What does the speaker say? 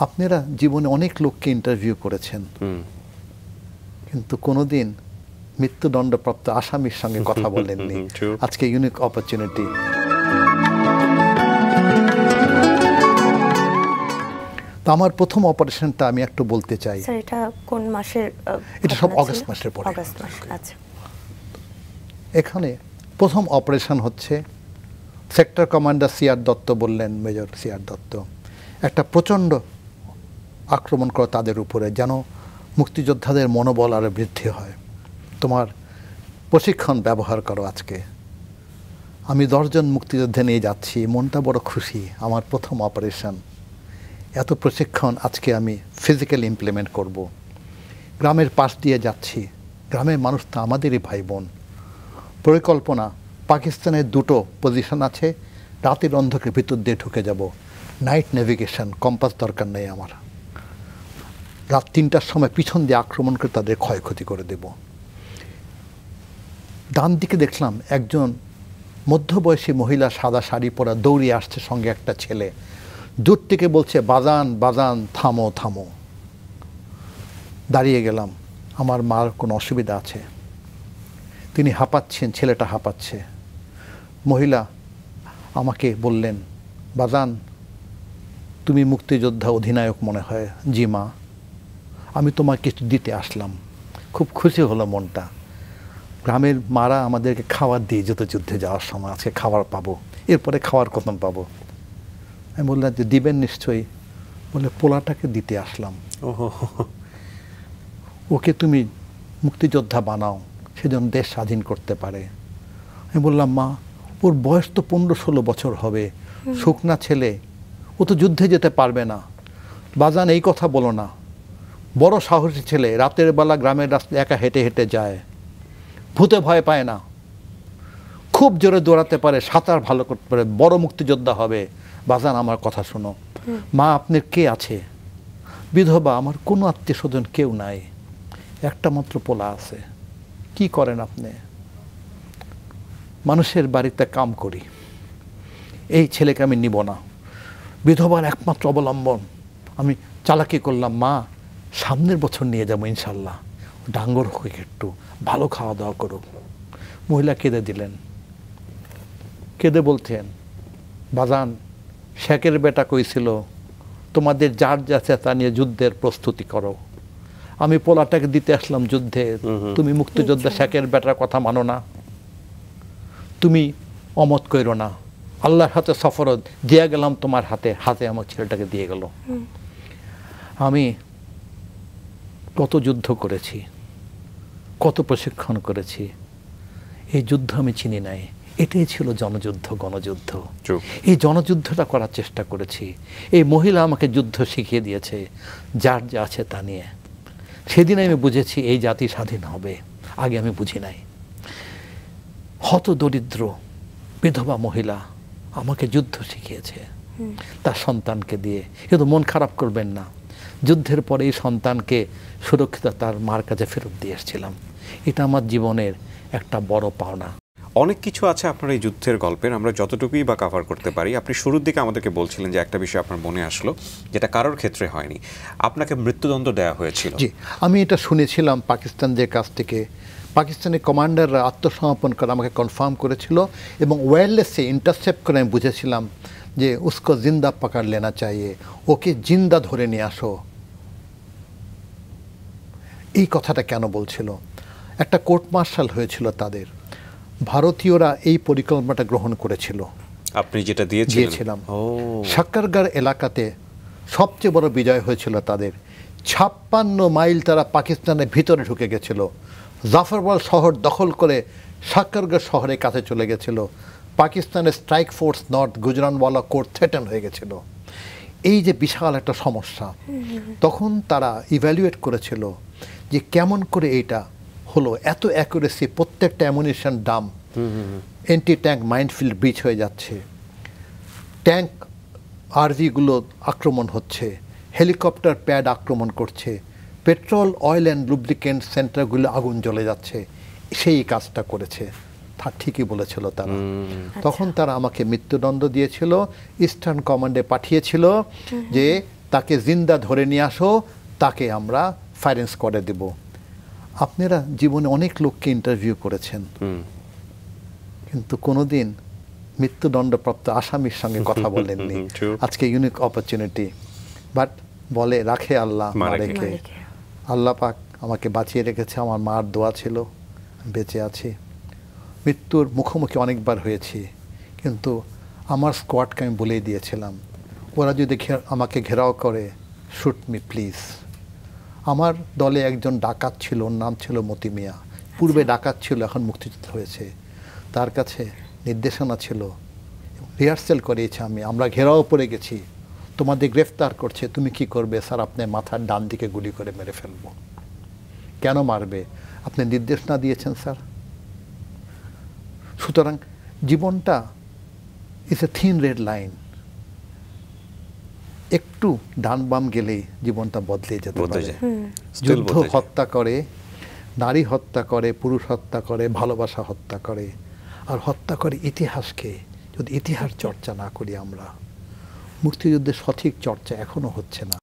আপনারা জীবনে অনেক লোককে ইন্টারভিউ করেছেন। কিন্তু কোনোদিন মৃত্যুদণ্ডপ্রাপ্ত আসামির সঙ্গে কথা বলেননি. আজকে ইউনিক অপরচুনিটি তো আমার প্রথম অপারেশনটা আমি একটু বলতে চাই। এটা কোন মাসের এটা সব অগাস্ট? মাসের পরে। অগাস্ট মাস আচ্ছা। এখানে প্রথম অপারেশন হচ্ছে সেক্টর কমান্ডার সিআর দত্ত বললেন মেজর সিআর দত্ত। একটা প্রচণ্ড আক্রমণ করো তাদের উপরে, যেন মুক্তিযোদ্ধাদের মনোবল আরও বৃদ্ধি হয়। তোমার প্রশিক্ষণ ব্যবহার করো আজকে। আমি দশজন মুক্তিযোদ্ধা নিয়ে যাচ্ছি, মনটা বড় খুশি, আমার প্রথম অপারেশন। এত প্রশিক্ষণ আজকে আমি ফিজিক্যালি ইমপ্লিমেন্ট করব। গ্রামের পাশ দিয়ে যাচ্ছি, গ্রামের মানুষ তো আমাদেরই ভাই বোন পরিকল্পনা পাকিস্তানের দুটো পজিশন আছে, রাতের অন্ধকের ভিতর দিয়ে ঢুকে যাব। নাইট নেভিগেশন কম্পাস দরকার নেই আমার। রাত তিনটার সময় পিছন দিয়ে আক্রমণ করে তাদের ক্ষয়ক্ষতি করে দেব। ডান দিকে দেখলাম একজন মধ্যবয়সী মহিলা সাদা শাড়ি পরা দৌড়িয়ে আসছে সঙ্গে একটা ছেলে। দূর থেকে বলছে, বাজান বাজান, থামো থামো। দাঁড়িয়ে গেলাম। আমার মার কোনো অসুবিধা আছে। তিনি হাঁপাচ্ছেন, ছেলেটা হাঁপাচ্ছে। মহিলা আমাকে বললেন, বাজান, তুমি মুক্তিযোদ্ধা অধিনায়ক মনে হয়? জি মা। আমি তোমাকে কিছু দিতে আসলাম। খুব খুশি হলো মনটা। গ্রামের মারা আমাদেরকে খাবার দিয়ে যেত যুদ্ধে যাওয়ার সময় আজকে খাবার পাবো। এরপরে খাওয়ার কতন পাবো। আমি বললাম যে দিবেন নিশ্চয়ই। বলে পোলাটাকে দিতে আসলাম। ওহো। ওকে তুমি মুক্তিযোদ্ধা বানাও সেজন্য দেশ স্বাধীন করতে পারে। আমি বললাম মা ওর বয়স তো পনেরো ষোলো বছর হবে। শুকনা ছেলে ও তো যুদ্ধে যেতে পারবে না। বাজান এই কথা বলো না। বড় সাহসী ছেলে রাতের বেলা গ্রামের রাস্তায় একা হেঁটে হেঁটে যায়। ভূতে ভয় পায় না। খুব জোরে দৌড়াতে পারে সাঁতার ভালো করতে পারে বড় মুক্তিযোদ্ধা হবে। বাজান আমার কথা শোনো। মা আপনার কে আছে? বিধবা আমার কোনো আত্মীয় স্বজন কেউ নাই। একটা মাত্র পোলা আছে। কি করেন আপনি? মানুষের বাড়িতে কাম করি। এই ছেলেকে আমি নিব না। বিধবার একমাত্র অবলম্বন। আমি চালাকি করলাম মা সামনের বছর নিয়ে যাব ইনশাল্লাহ। ডাঙ্গর হোক একটু ভালো খাওয়া দাওয়া করুক। মহিলা কেঁদে দিলেন। কেঁদে বলতেন বাজান শেখের বেটা কইছিল তোমাদের যার যাচ্ছে তা নিয়ে যুদ্ধের প্রস্তুতি করো। আমি পোলাটাকে দিতে আসলাম যুদ্ধে। তুমি মুক্তিযোদ্ধা শেখের বেটার কথা মানো না। তুমি অমত কইরো না। আল্লাহর হাতে সফরত দিয়ে গেলাম তোমার হাতে হাতে আমার ছেলেটাকে দিয়ে গেল। আমি কত যুদ্ধ করেছি কত প্রশিক্ষণ করেছি এই যুদ্ধ আমি চিনি নাই। এটাই ছিল জনযুদ্ধ গণযুদ্ধ। এই জনযুদ্ধটা করার চেষ্টা করেছি। এই মহিলা আমাকে যুদ্ধ শিখিয়ে দিয়েছে যার যা আছে তা নিয়ে। সেদিন আমি বুঝেছি এই জাতি স্বাধীন হবে আগে আমি বুঝি নাই। হত দরিদ্র বিধবা মহিলা আমাকে যুদ্ধ শিখিয়েছে তার সন্তানকে দিয়ে। কিন্তু মন খারাপ করবেন না। যুদ্ধের পরে এই সন্তানকে সুরক্ষিত তার মার কাছে ফেরত দিয়ে এসেছিলাম। এটা আমার জীবনের একটা বড় পাওনা। অনেক কিছু আছে আপনার এই যুদ্ধের গল্পের আমরা যতটুকুই বা কাভার করতে পারি। আপনি শুরুর দিকে আমাদেরকে বলছিলেন যে একটা বিষয় আপনার মনে আসলো যেটা কারোর ক্ষেত্রে হয়নি। আপনাকে মৃত্যুদণ্ড দেওয়া হয়েছিল। জি আমি এটা শুনেছিলাম পাকিস্তানদের কাছ থেকে। পাকিস্তানের কমান্ডাররা আত্মসমর্পণ করে আমাকে কনফার্ম করেছিল এবং ওয়্যারলেসে ইন্টারসেপ্ট করে আমি বুঝেছিলাম যে উস্কো জিন্দা পাকার লেনা চাইয়ে ওকে জিন্দা ধরে নিয়ে আসো। এই কথাটা কেন বলছিল? একটা কোর্ট মার্শাল হয়েছিল তাদের। ভারতীয়রা এই পরিকল্পনাটা গ্রহণ করেছিল। আপনি যেটা দিয়েছিলেন। দিয়েছিলাম। ও। সাক্কারগার এলাকাতে সবচেয়ে বড় বিজয় হয়েছিল তাদের। ছাপ্পান্ন মাইল তারা পাকিস্তানের ভিতরে ঢুকে গেছিল। জাফরওয়াল শহর দখল করে সাক্কারগার শহরের কাছে চলে গেছিল। পাকিস্তানের strike force north Gujranwala court threaten হয়ে গেছিল। এই যে বিশাল একটা সমস্যা তখন তারা ইভ্যালুয়েট করেছিল যে কেমন করে এইটা হলো এত অ্যাকুরেসি প্রত্যেকটা অ্যামুনিশন ডাম এন্টি ট্যাঙ্ক মাইন্ডফিল্ড ব্রিচ হয়ে যাচ্ছে। ট্যাঙ্ক আরভিগুলো আক্রমণ হচ্ছে হেলিকপ্টার প্যাড আক্রমণ করছে পেট্রোল অয়েল অ্যান্ড লুব্রিকেন্ট সেন্টারগুলো আগুন জ্বলে যাচ্ছে সেই কাজটা করেছে। ঠিকই বলেছিল তারা। তখন তারা আমাকে মৃত্যুদণ্ড দিয়েছিল ইস্টার্ন কমান্ডে পাঠিয়েছিল যে তাকে জিন্দা ধরে নিয়ে আসো তাকে আমরা ফায়ারিং স্কোয়াডে দেব। আপনারা জীবনে অনেক লোককে ইন্টারভিউ করেছেন। কিন্তু কোনোদিন মৃত্যুদণ্ডপ্রাপ্ত আসামির সঙ্গে কথা বলেননি। আজকে ইউনিক অপরচুনিটি বাট বলে রাখে আল্লাহ রেখে। আল্লাহ পাক আমাকে বাঁচিয়ে রেখেছে আমার মার দোয়া ছিল বেঁচে আছি। মৃত্যুর মুখোমুখি অনেকবার হয়েছি কিন্তু আমার স্কোয়াডকে আমি বলেই দিয়েছিলাম ওরা যদি আমাকে ঘেরাও করে শুট মি প্লিজ আমার দলে একজন ডাকাত ছিল ওর নাম ছিল মতি মিয়া। পূর্বে ডাকাত ছিল এখন মুক্তিযুদ্ধ হয়েছে। তার কাছে নির্দেশনা ছিল রিহার্সেল করিয়েছি আমি আমরা ঘেরাও পড়ে গেছি। তোমাদের গ্রেফতার করছে তুমি কি করবে? স্যার আপনার মাথার ডান দিকে গুলি করে মেরে ফেলব। কেন মারবে? আপনি নির্দেশনা দিয়েছেন স্যার? সুতরাং জীবনটা is a thin red line একটু ডান বাম গেলেই জীবনটা বদলে যেতে পারে। যুদ্ধ হত্যা করে নারী হত্যা করে পুরুষ হত্যা করে ভালোবাসা হত্যা করে আর হত্যা করে ইতিহাসকে যদি ইতিহাস চর্চা না করি আমরা মুক্তিযুদ্ধের সঠিক চর্চা এখনও হচ্ছে না।